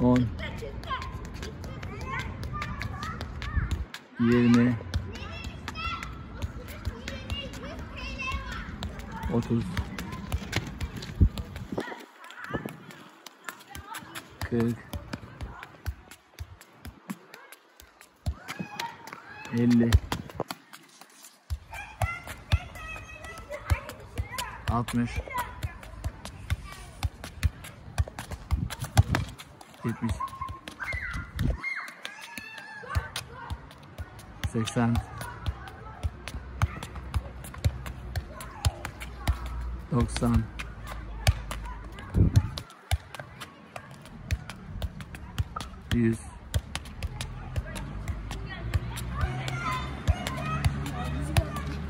10 20 30 40 50 60 70 80 90 100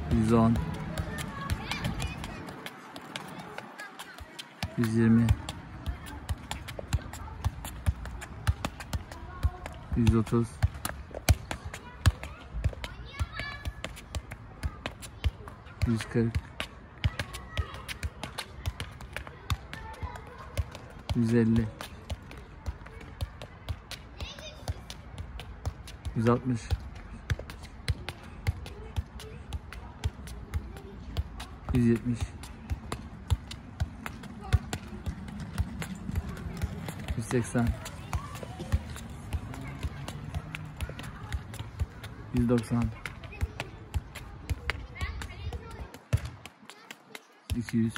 110 120 130 140 150 160 170 180 190 200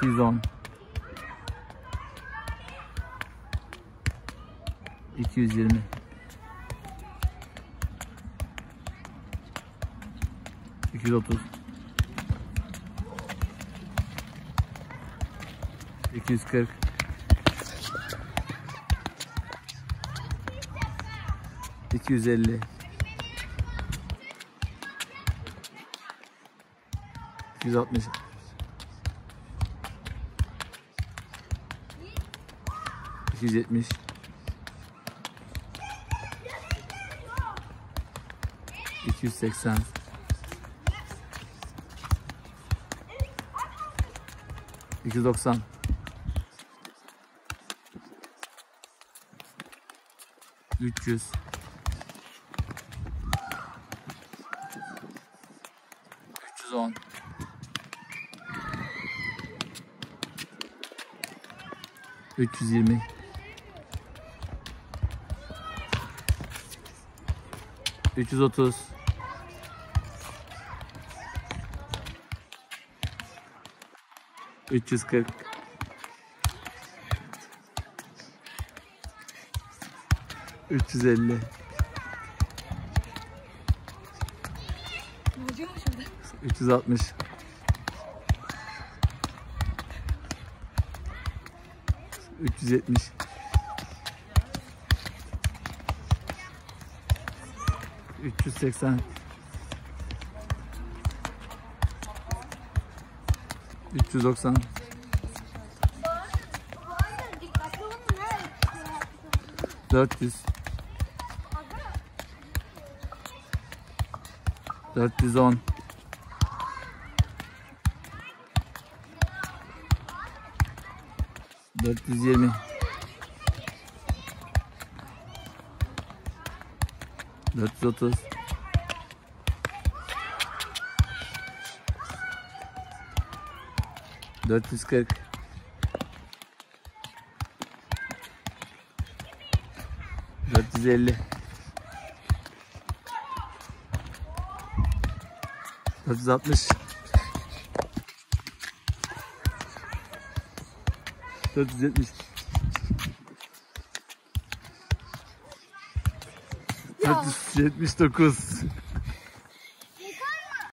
210 220 230 240 250 260 270 280 290 300 310 320 330 340 350 Ne oluyor şurada? 360 370 380 390 400 410 420 430 440 450 460 470 479